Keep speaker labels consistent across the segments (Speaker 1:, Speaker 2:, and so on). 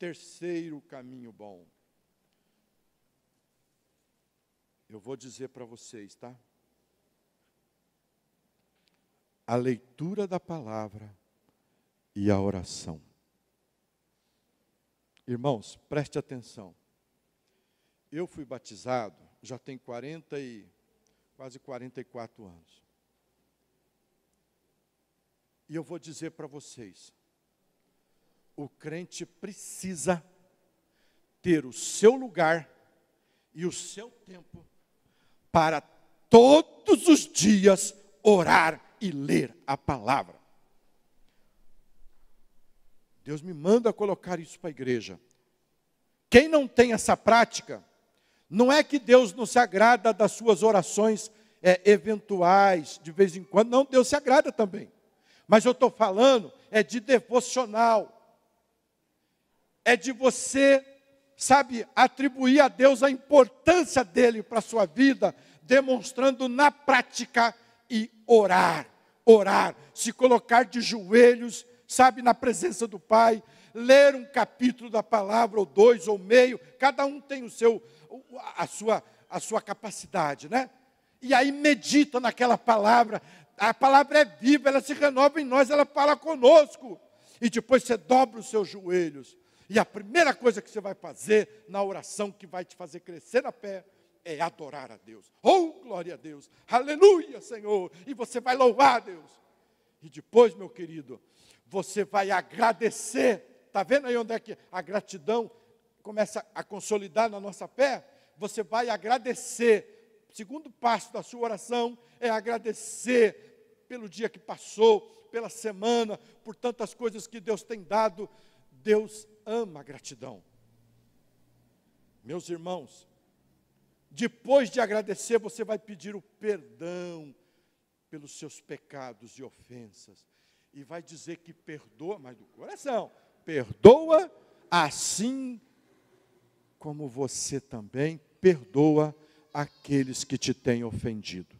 Speaker 1: terceiro caminho bom. Eu vou dizer para vocês, tá? A leitura da palavra e a oração. Irmãos, preste atenção. Eu fui batizado, já tem 40 e quase 44 anos. E eu vou dizer para vocês, o crente precisa ter o seu lugar e o seu tempo para todos os dias orar e ler a palavra. Deus me manda colocar isso para a igreja. Quem não tem essa prática, não é que Deus não se agrada das suas orações é, eventuais, de vez em quando, não, Deus se agrada também. Mas eu estou falando é de devocional, é de você, sabe, atribuir a Deus a importância dele para a sua vida, demonstrando na prática e orar, orar, se colocar de joelhos, sabe, na presença do Pai, ler um capítulo da palavra, ou dois, ou meio, cada um tem o seu, a sua, a sua capacidade, né? E aí medita naquela palavra, a palavra é viva, ela se renova em nós, ela fala conosco. E depois você dobra os seus joelhos e a primeira coisa que você vai fazer na oração que vai te fazer crescer na fé é adorar a Deus. Oh, glória a Deus! Aleluia, Senhor! E você vai louvar a Deus. E depois, meu querido, você vai agradecer. Está vendo aí onde é que a gratidão começa a consolidar na nossa fé? Você vai agradecer. O segundo passo da sua oração é agradecer pelo dia que passou, pela semana, por tantas coisas que Deus tem dado. Deus ama a gratidão. Meus irmãos, depois de agradecer, você vai pedir o perdão pelos seus pecados e ofensas. E vai dizer que perdoa, mas do coração, perdoa assim como você também perdoa aqueles que te têm ofendido.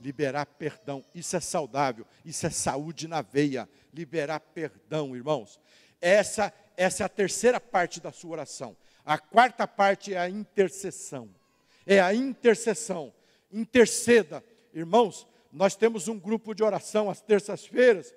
Speaker 1: Liberar perdão, isso é saudável, isso é saúde na veia. Liberar perdão, irmãos. Essa, essa é a terceira parte da sua oração. A quarta parte é a intercessão. É a intercessão. Interceda. Irmãos, nós temos um grupo de oração às terças-feiras.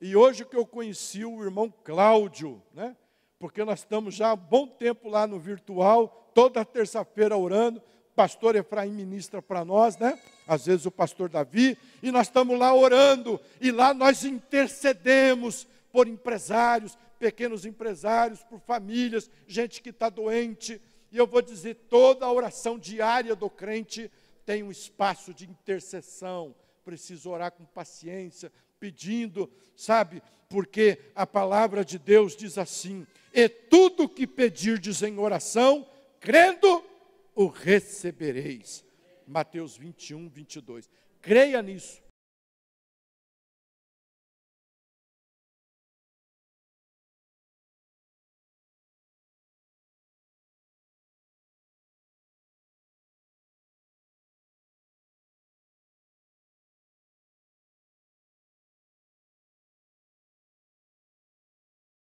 Speaker 1: E hoje que eu conheci o irmão Cláudio, né? Porque nós estamos já há bom tempo lá no virtual, toda terça-feira orando. Pastor Efraim ministra para nós, né? Às vezes o pastor Davi, e nós estamos lá orando, e lá nós intercedemos por empresários, pequenos empresários, por famílias, gente que está doente. E eu vou dizer: toda a oração diária do crente tem um espaço de intercessão. Precisa orar com paciência, pedindo, sabe? Porque a palavra de Deus diz assim: e tudo que pedirdes em oração, crendo, o recebereis. Mateus 21, 22. Creia nisso.